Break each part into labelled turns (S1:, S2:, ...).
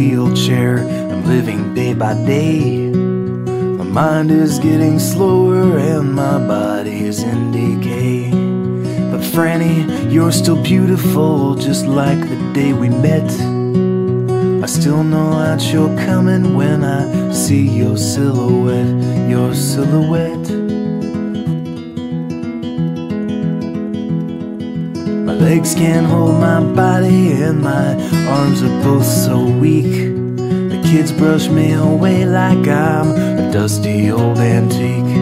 S1: wheelchair. I'm living day by day. My mind is getting slower and my body is in decay. But Frannie, you're still beautiful, just like the day we met. I still know that you're coming when I see your silhouette, your silhouette. Legs can't hold my body, and my arms are both so weak. The kids brush me away like I'm a dusty old antique.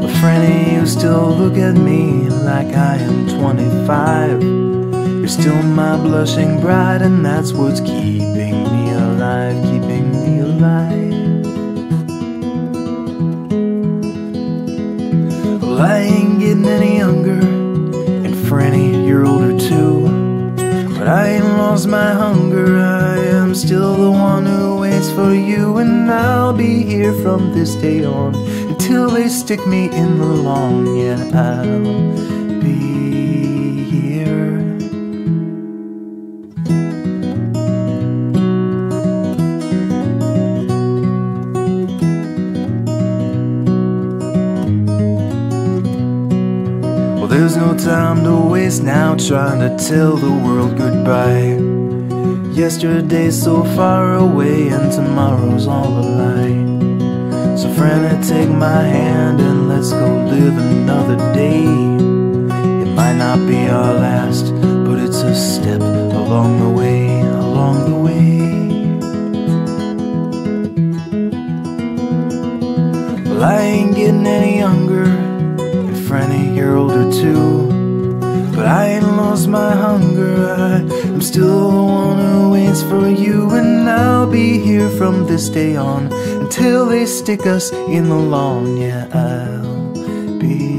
S1: But Frannie, you still look at me like I am 25. You're still my blushing bride, and that's what's keeping me alive, keeping me alive. Well, I ain't getting any younger, and Frannie, you're too. But I ain't lost my hunger, I am still the one who waits for you, and I'll be here from this day on until they stick me in the lawn. Yeah, I'll there's no time to waste now trying to tell the world goodbye. Yesterday's so far away and tomorrow's all a lie. So, friend, take my hand and let's go live another day. It might not be our last, but it's a step along the way, along the way. Well, I ain't getting any younger, Frannie, you're older too. But I ain't lost my hunger, I am still the one who waits for you, and I'll be here from this day on until they stick us in the lawn. Yeah, I'll be